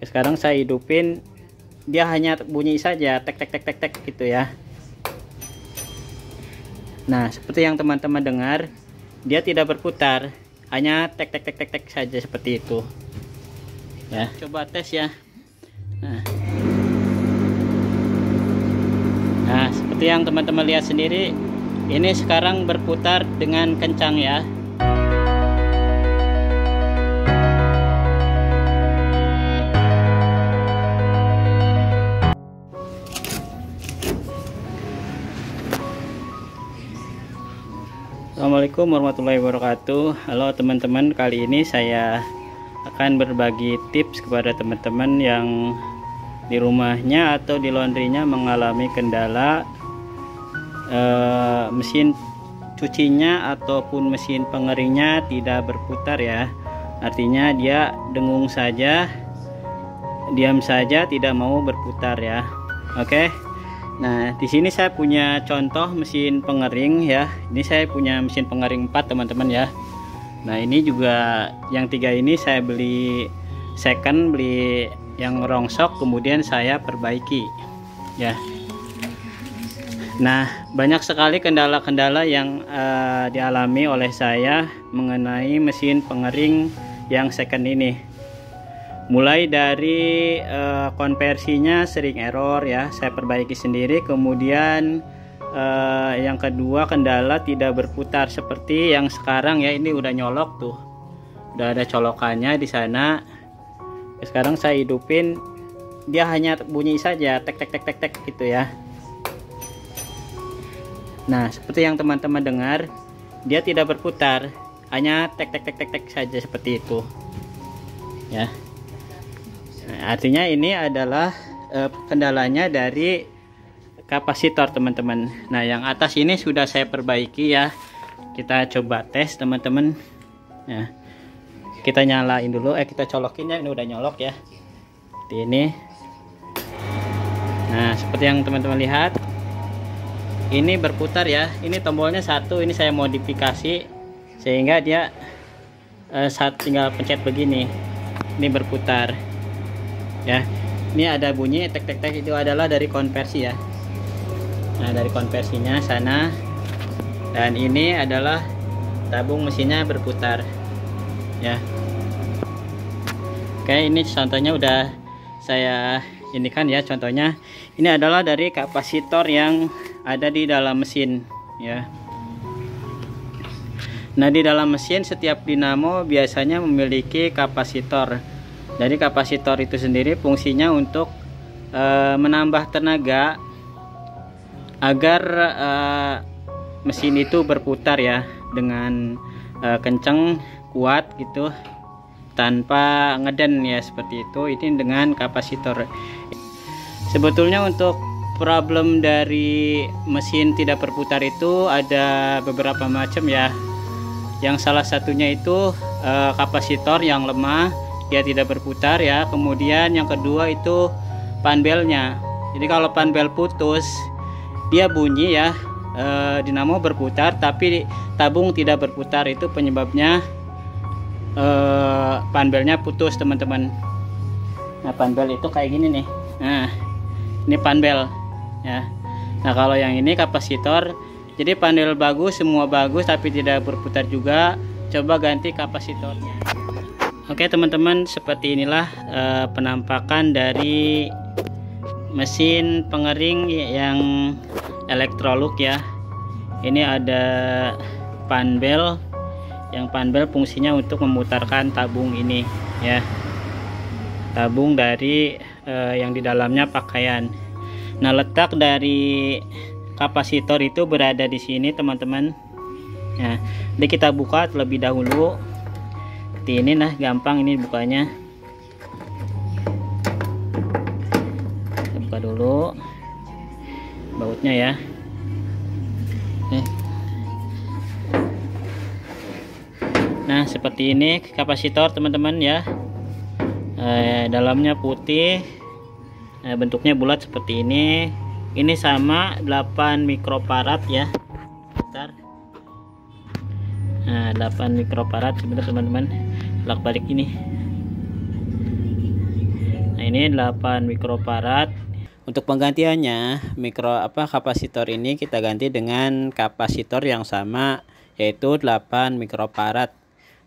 sekarang saya hidupin dia hanya bunyi saja tek tek tek tek tek gitu ya. Nah seperti yang teman-teman dengar dia tidak berputar hanya tek tek tek tek tek saja seperti itu. Ya coba tes ya. Nah, nah seperti yang teman-teman lihat sendiri ini sekarang berputar dengan kencang ya Assalamualaikum warahmatullahi wabarakatuh. Halo teman-teman kali ini saya akan berbagi tips kepada teman-teman yang di rumahnya atau di laundrynya mengalami kendala eh, mesin cucinya ataupun mesin pengeringnya tidak berputar ya. Artinya dia dengung saja diam saja tidak mau berputar ya. Oke? okay? Nah, di sini saya punya contoh mesin pengering ya. Ini saya punya mesin pengering 4 teman-teman ya. Nah, ini juga yang tiga ini saya beli second, beli yang rongsok kemudian saya perbaiki ya. Nah, banyak sekali kendala-kendala yang uh, dialami oleh saya mengenai mesin pengering yang second ini mulai dari uh, konversinya sering error ya saya perbaiki sendiri. Kemudian uh, yang kedua kendala tidak berputar seperti yang sekarang ya ini udah nyolok tuh. Udah ada colokannya di sana. Sekarang saya hidupin dia hanya bunyi saja tek tek tek tek tek gitu ya. Nah seperti yang teman-teman dengar dia tidak berputar hanya tek tek tek tek tek saja seperti itu. Ya Artinya ini adalah uh, kendalanya dari kapasitor teman-teman. Nah, yang atas ini sudah saya perbaiki ya. Kita coba tes teman-teman. Ya. Kita nyalain dulu. Eh kita colokin ya. Ini udah nyolok ya. Seperti ini. Nah, seperti yang teman-teman lihat. Ini berputar ya. Ini tombolnya satu. Ini saya modifikasi sehingga dia uh, saat tinggal pencet begini. Ini berputar ya. Ini ada bunyi tek tek tek itu adalah dari konversi ya. Nah dari konversinya sana. Dan ini adalah tabung mesinnya berputar. Ya. Oke ini contohnya udah saya ini kan ya contohnya. Ini adalah dari kapasitor yang ada di dalam mesin ya. Nah di dalam mesin setiap dinamo biasanya memiliki kapasitor jadi kapasitor itu sendiri fungsinya untuk e, menambah tenaga agar e, mesin itu berputar ya dengan e, kenceng kuat gitu tanpa ngeden ya seperti itu. Ini dengan kapasitor. Sebetulnya untuk problem dari mesin tidak berputar itu ada beberapa macam ya. Yang salah satunya itu e, kapasitor yang lemah dia tidak berputar ya. Kemudian yang kedua itu panbelnya. Jadi kalau panbel putus dia bunyi ya. E, dinamo berputar tapi tabung tidak berputar. Itu penyebabnya e, panbelnya putus teman-teman. Nah panbel itu kayak gini nih. Nah ini panbel ya. Nah kalau yang ini kapasitor. Jadi panel bagus semua bagus tapi tidak berputar juga. Coba ganti kapasitornya Oke teman-teman seperti inilah uh, penampakan dari mesin pengering yang elektroluk ya. Ini ada panbel yang panbel fungsinya untuk memutarkan tabung ini ya. Tabung dari uh, yang di dalamnya pakaian. Nah letak dari kapasitor itu berada di sini teman-teman. Ya jadi kita buka terlebih dahulu seperti ini nah gampang ini bukanya. Buka dulu bautnya ya. Oke. nah seperti ini kapasitor teman-teman ya. Eh, dalamnya putih. Eh, bentuknya bulat seperti ini. Ini sama 8 mikrofarad ya. Bentar. Nah 8 mikrofarad sebentar teman-teman. Bolak balik ini ini 8 mikrofarad untuk penggantiannya mikro apa kapasitor ini kita ganti dengan kapasitor yang sama yaitu 8 mikrofarad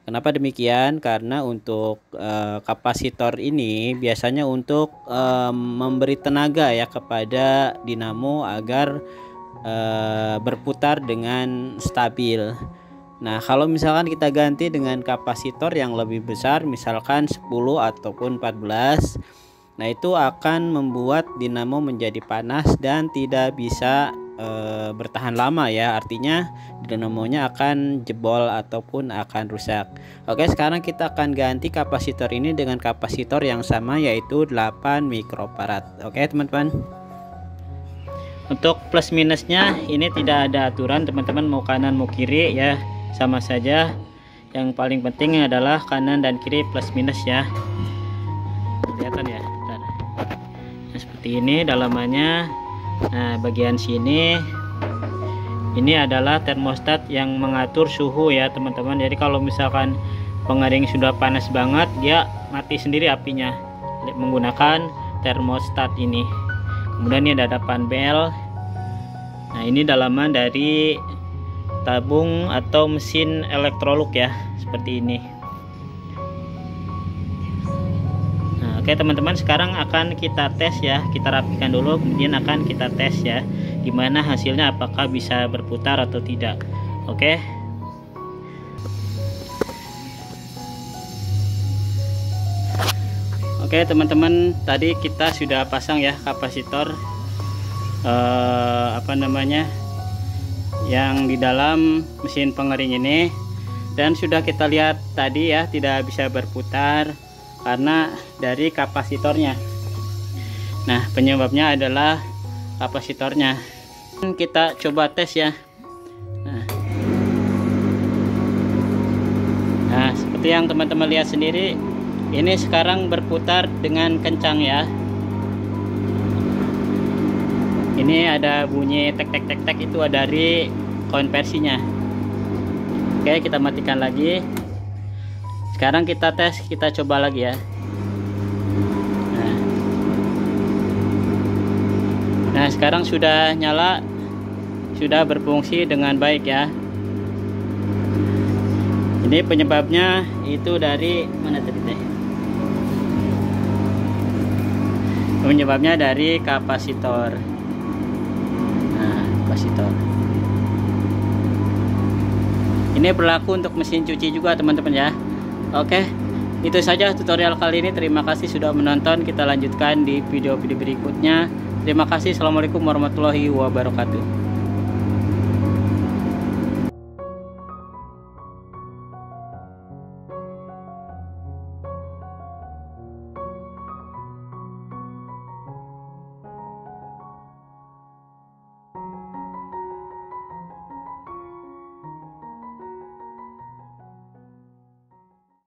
kenapa demikian? Karena untuk e, kapasitor ini biasanya untuk e, memberi tenaga ya kepada dinamo agar e, berputar dengan stabil Nah, kalau misalkan kita ganti dengan kapasitor yang lebih besar, misalkan 10 ataupun 14, nah itu akan membuat dinamo menjadi panas dan tidak bisa e, bertahan lama ya. Artinya dinamonya akan jebol ataupun akan rusak. Oke, sekarang kita akan ganti kapasitor ini dengan kapasitor yang sama yaitu 8 mikrofarad. Oke, teman-teman. Untuk plus minusnya ini tidak ada aturan teman-teman mau kanan mau kiri ya sama saja yang paling penting adalah kanan dan kiri plus minus ya. Kelihatan ya? Nah, seperti ini dalamannya. Nah bagian sini. Ini adalah termostat yang mengatur suhu ya teman-teman. Jadi kalau misalkan pengering sudah panas banget dia mati sendiri apinya. Menggunakan termostat ini. Kemudian ini ada panel nah ini dalaman dari tabung atau mesin elektroluk ya seperti ini. Nah, oke teman-teman sekarang akan kita tes ya. Kita rapikan dulu kemudian akan kita tes ya gimana hasilnya apakah bisa berputar atau tidak. Oke? Oke teman-teman tadi kita sudah pasang ya kapasitor eh, apa namanya yang di dalam mesin pengering ini. Dan sudah kita lihat tadi ya tidak bisa berputar karena dari kapasitornya. Nah penyebabnya adalah kapasitornya. Kita coba tes ya. Nah, nah seperti yang teman-teman lihat sendiri ini sekarang berputar dengan kencang ya ini ada bunyi tek tek tek tek itu dari konversinya oke kita matikan lagi. Sekarang kita tes kita coba lagi ya. Nah, nah sekarang sudah nyala sudah berfungsi dengan baik ya. Ini penyebabnya itu dari mana tadi teh? Penyebabnya dari kapasitor kapasitor ini berlaku untuk mesin cuci juga teman-teman ya. Oke itu saja tutorial kali ini. Terima kasih sudah menonton. Kita lanjutkan di video-video berikutnya. Terima kasih. Assalamualaikum warahmatullahi wabarakatuh